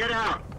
Get out!